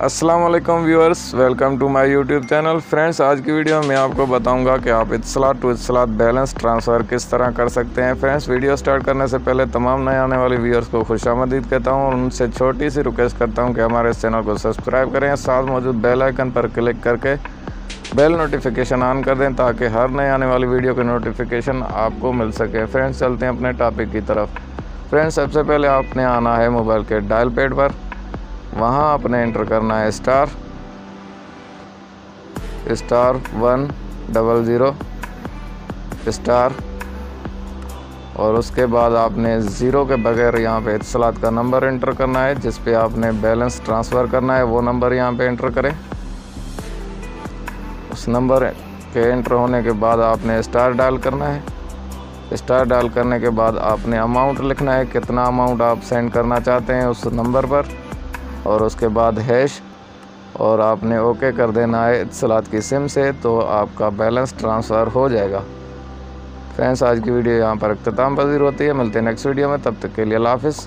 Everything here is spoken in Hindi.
वालेकुम viewers welcome to my YouTube channel friends आज की वीडियो में आपको बताऊँगा कि आप Etisalat to Etisalat balance transfer किस तरह कर सकते हैं। फ्रेंड्स वीडियो स्टार्ट करने से पहले तमाम नए आने वाले व्यूअर्स को खुश आमदीद कहता हूँ और उनसे छोटी सी रिक्वेस्ट करता हूँ कि हमारे इस चैनल को सब्सक्राइब करें। साथ मौजूद बेल आइकन पर क्लिक करके बेल नोटिफिकेशन ऑन कर दें ताकि हर नए आने वाली वीडियो की नोटिफिकेशन आपको मिल सके। फ्रेंड्स चलते हैं अपने टॉपिक की तरफ़। फ्रेंड्स सबसे पहले आपने आना है मोबाइल के डायल पैड पर। वहाँ आपने इंटर करना है, star. Star one double zero, star. और उसके बाद आपने ज़ीरो के बगैर यहाँ पे इतलात का नंबर इंटर करना है, जिस पे आपने बैलेंस ट्रांसफ़र करना है, वो नंबर यहाँ पे एंटर करें। उस नंबर के इंटर होने के बाद आपने स्टार डायल करना है। स्टार डायल करने के बाद आपने अमाउंट लिखना है, कितना अमाउंट आप सेंड करना चाहते हैं उस नंबर पर। और उसके बाद हैश, और आपने ओके कर देना है सलाद की सिम से तो आपका बैलेंस ट्रांसफ़र हो जाएगा। फ्रेंड्स, आज की वीडियो यहाँ पर अख्ताम पजीर होती है। मिलते हैं नेक्स्ट वीडियो में, तब तक के लिए हाफिज़।